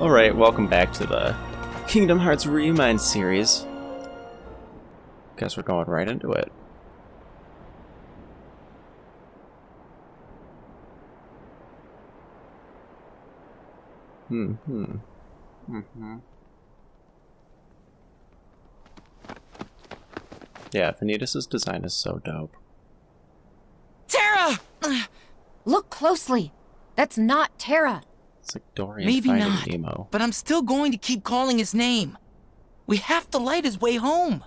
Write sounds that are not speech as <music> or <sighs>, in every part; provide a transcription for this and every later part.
Alright, welcome back to the Kingdom Hearts Re:Mind series. Guess we're going right into it. Hmm, hmm. Mm-hmm. Yeah, Vanitas' design is so dope. Terra! Look closely. That's not Terra. It's like Dorian Maybe finding not, Nemo. but I'm still going to keep calling his name. We have to light his way home.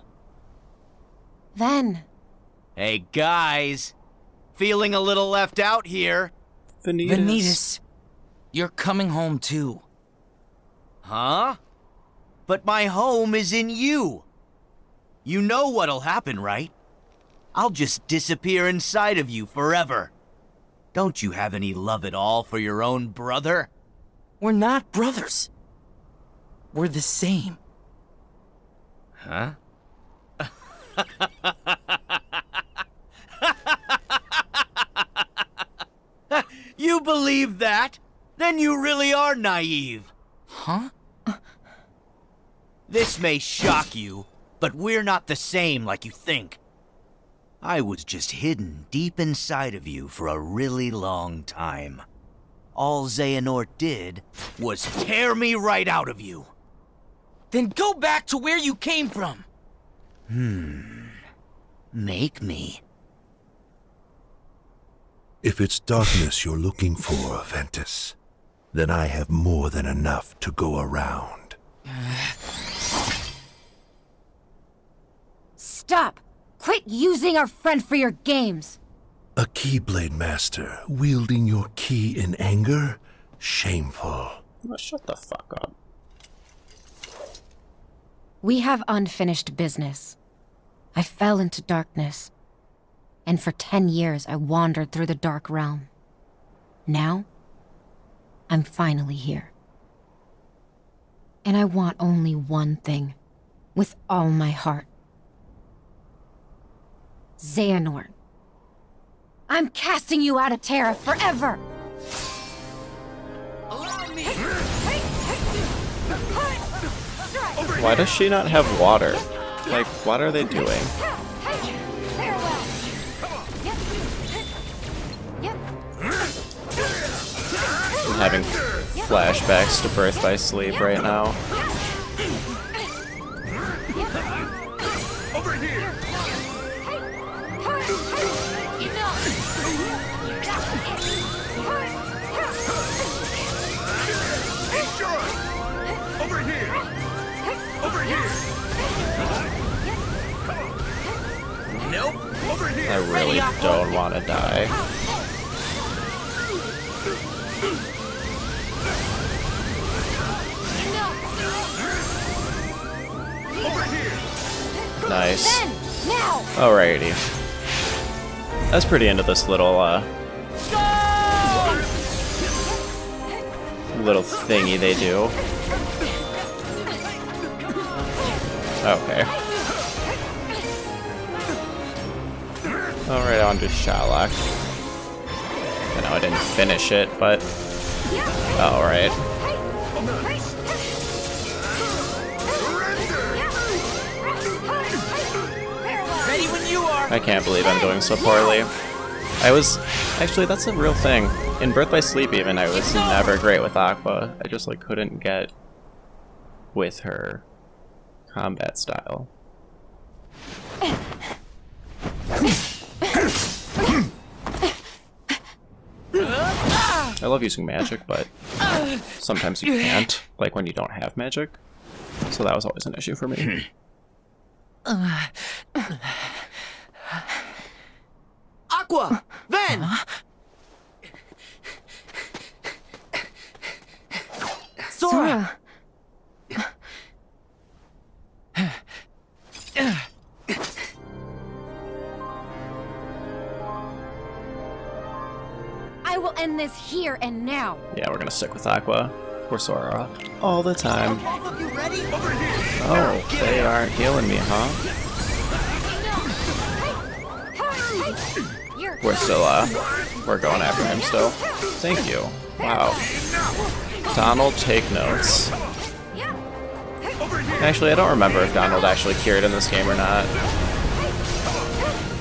Then. Hey guys, feeling a little left out here. Vanitas. Vanitas, you're coming home too. Huh? But my home is in you. You know what'll happen, right? I'll just disappear inside of you forever. Don't you have any love at all for your own brother? We're not brothers. We're the same. Huh? <laughs> you believe that? Then you really are naive. Huh? This may shock you, but we're not the same like you think. I was just hidden deep inside of you for a really long time. All Xehanort did was tear me right out of you. Then go back to where you came from. Hmm. Make me. If it's darkness you're looking for, Aventus, then I have more than enough to go around. Stop! Quit using our friend for your games! A Keyblade Master wielding your key in anger? Shameful. Oh, shut the fuck up. We have unfinished business. I fell into darkness. And for ten years I wandered through the dark realm. Now, I'm finally here. And I want only one thing. With all my heart. Xehanort. I'm casting you out of Terra forever! Why does she not have water? Like, what are they doing? I'm having flashbacks to Birth by Sleep right now. I really don't want to die. Nice. Alrighty. That's pretty into this little, uh... Little thingy they do. Okay. Alright, on to Shylock. I know I didn't finish it, but... Alright. Ready when you are. I can't believe I'm doing so poorly. I was... Actually, that's a real thing. In Birth by Sleep even, I was never great with Aqua. I just, like, couldn't get with her combat style. <laughs> I love using magic, but sometimes you can't, like when you don't have magic. So that was always an issue for me. Hmm. Yeah, stick with Aqua or Sora all the time. Both of you ready? Over here! Oh, they aren't healing me, huh? You're We're still, uh, we're going after him still. Thank you. Wow. Donald, take notes. Actually, I don't remember if Donald actually cured in this game or not.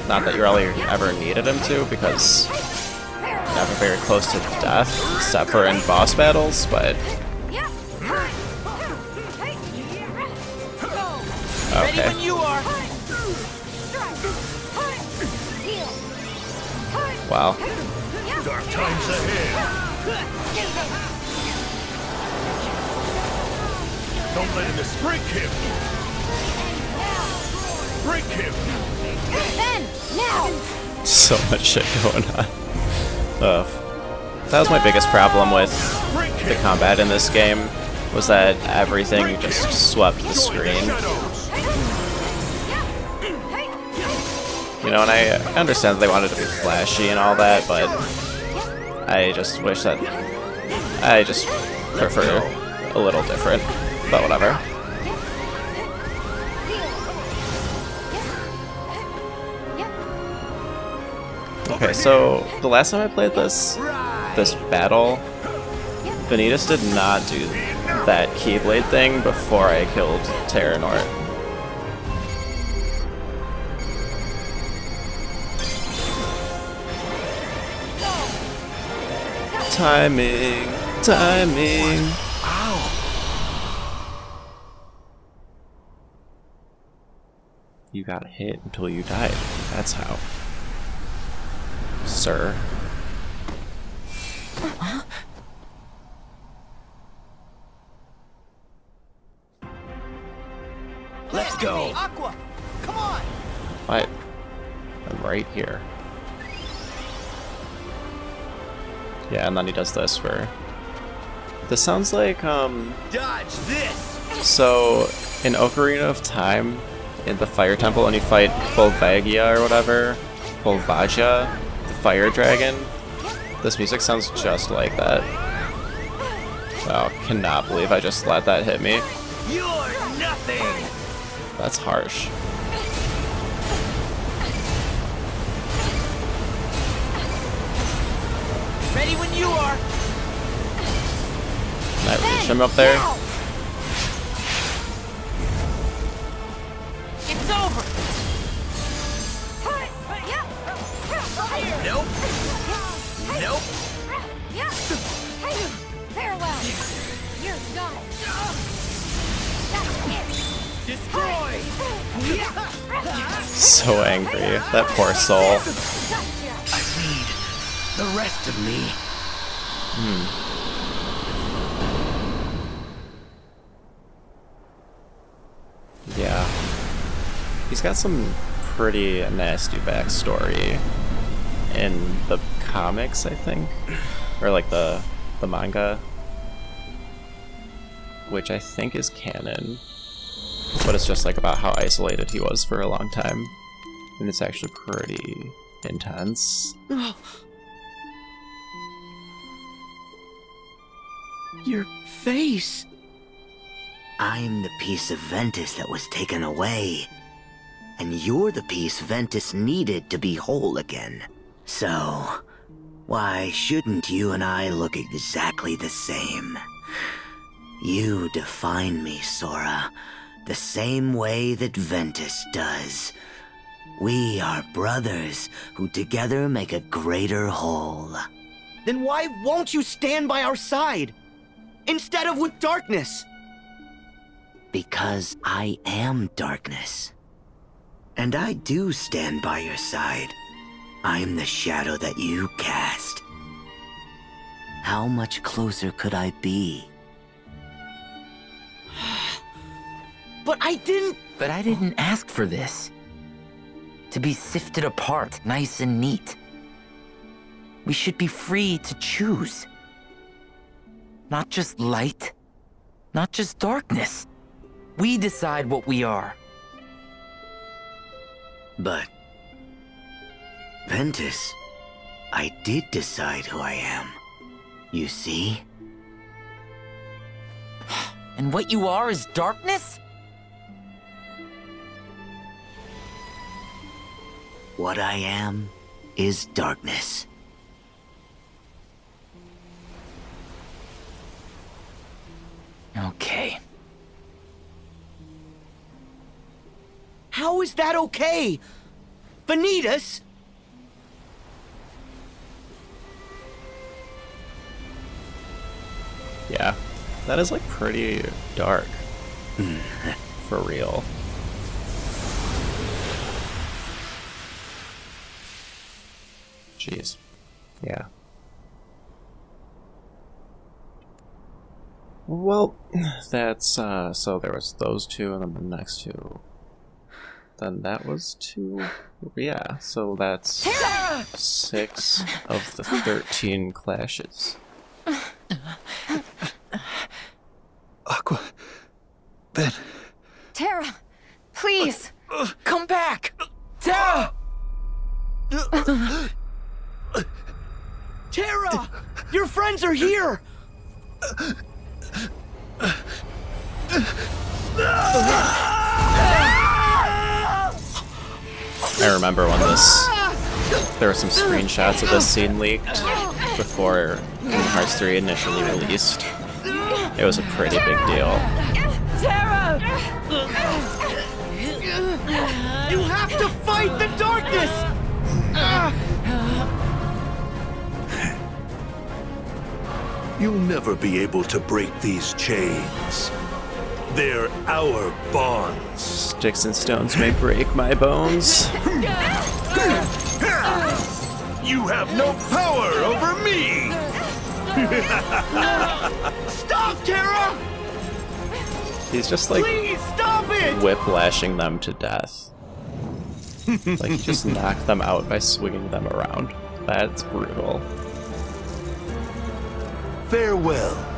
Not that you really ever needed him to, because you're never very close to death, except for in boss battles, but okay. when you are. Wow. Dark times ahead. Don't let him. Break him. Break him. So much shit going on. Ugh. That was my biggest problem with the combat in this game, was that everything just swept the screen. You know, and I understand they wanted to be flashy and all that, but I just wish that I just prefer a little different. But whatever. Okay, so the last time I played this this battle, Vanitas did not do that Keyblade thing before I killed Terranort. Timing, timing. You got hit until you died. That's how. Sir. Let's go. Aqua, come on. What? I'm right here. Yeah, and then he does this for... This sounds like, um... Dodge this. So, in Ocarina of Time, in the Fire Temple, when you fight Volvagia or whatever, Volvagia, the Fire Dragon, this music sounds just like that. Oh, cannot believe I just let that hit me. You're nothing. That's harsh. Ready when you are. Can I reach him up there? It's over. Nope. Nope. Farewell. You're done. Destroy. So angry. That poor soul. I need the rest of me. Hmm. Yeah. He's got some pretty nasty backstory in the comics, I think. Or like the the manga. Which I think is canon. But it's just like about how isolated he was for a long time. And it's actually pretty intense. Oh. Your face. I'm the piece of Ventus that was taken away. And you're the piece Ventus needed to be whole again. So, why shouldn't you and I look exactly the same? You define me, Sora, the same way that Ventus does. We are brothers who together make a greater whole. Then why won't you stand by our side? Instead of with darkness? Because I am darkness. And I do stand by your side. I'm the shadow that you cast. How much closer could I be? <sighs> But I didn't. But I didn't ask for this. To be sifted apart, nice and neat. We should be free to choose. Not just light, not just darkness. We decide what we are. But. Ventus, I did decide who I am. You see? <sighs> And what you are is darkness? What I am is darkness. Okay. How is that okay? Vanitas? That is like pretty dark. <laughs> For real. Jeez. Yeah. Well, that's uh so there was those two and then the next two. Then that was two yeah, so that's six of the thirteen clashes. <laughs> Aqua. Ven. Terra, please. Come back! Terra! Terra! Your friends are here! I remember when this there were some screenshots of this scene leaked before Kingdom Hearts 3 initially released. It was a pretty big deal. Terra! You have to fight the darkness! You'll never be able to break these chains. They're our bonds. Sticks and stones may break my bones. You have no power over me! Stop, Terra! He's just like Please stop it! whiplashing them to death. like he just knocked them out by swinging them around. That's brutal. Farewell.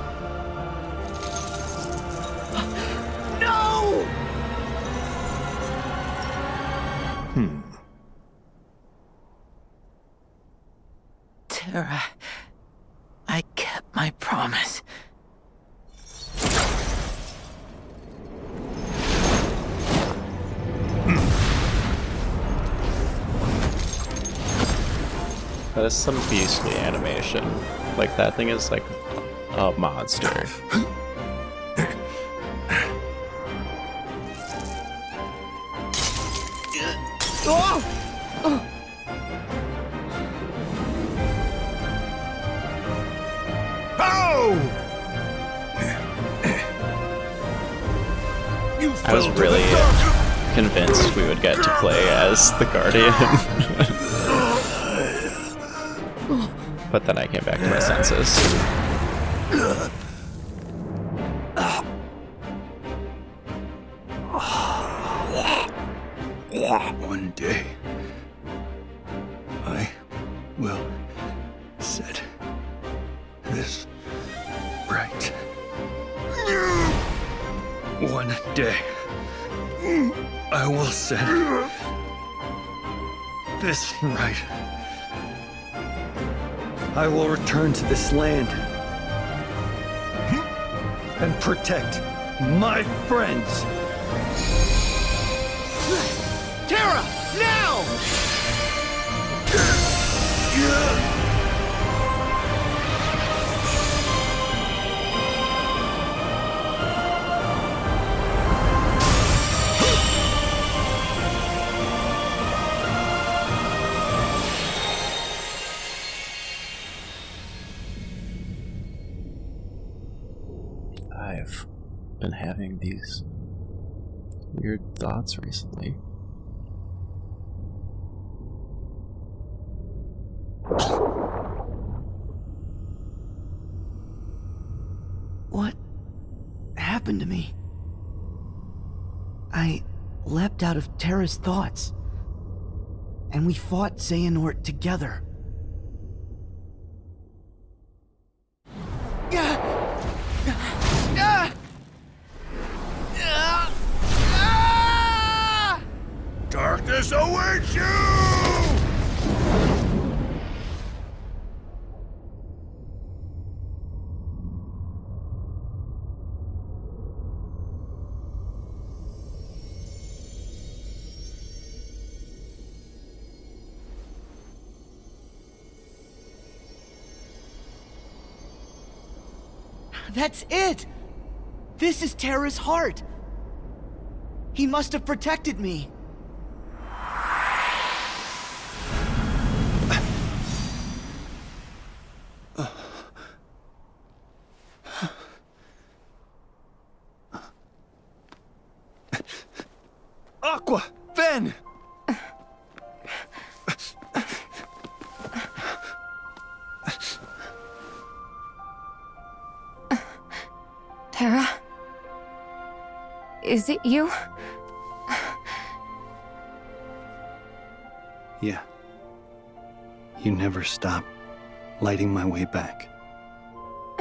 Some beastly animation. Like that thing is like a monster. Oh! I was really convinced we would get to play as the Guardian. <laughs> but then I came back to my senses. One day, I will set this right. One day, I will set this right. I will return to this land and protect my friends. Terra, now! Thoughts recently. What happened to me? I leapt out of Terra's thoughts. And we fought Xehanort together. That's it! This is Terra's heart. He must have protected me. Is it you? Yeah. You never stop lighting my way back. <sighs>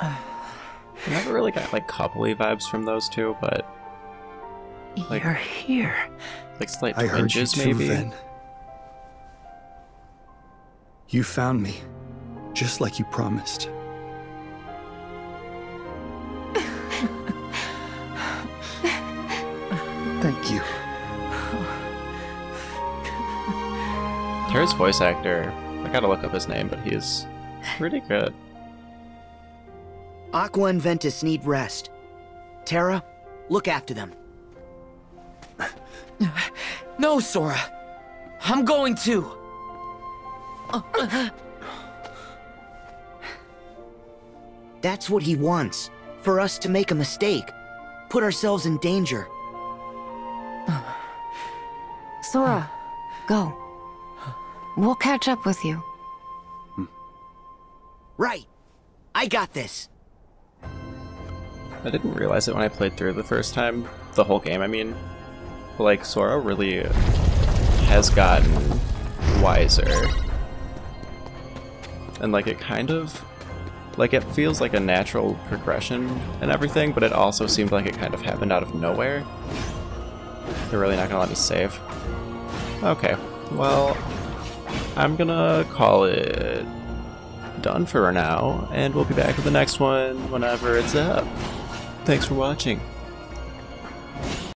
I never really got like coupley vibes from those two, but Like- You're here. like slight I heard you twinges too, maybe. Ven. You found me, just like you promised. Terra's voice actor, I gotta look up his name, but he's pretty good. Aqua and Ventus need rest. Terra, look after them. No, Sora. I'm going to. That's what he wants. For us to make a mistake. Put ourselves in danger. Sora, go. We'll catch up with you. Right. I got this. I didn't realize it when I played through the first time, the whole game, I mean. But like, Sora really has gotten wiser. And like, it kind of. Like, it feels like a natural progression and everything, but it also seemed like it kind of happened out of nowhere. They're really not gonna let me save. Okay, well, I'm gonna call it done for now, and we'll be back with the next one whenever it's up. Thanks for watching.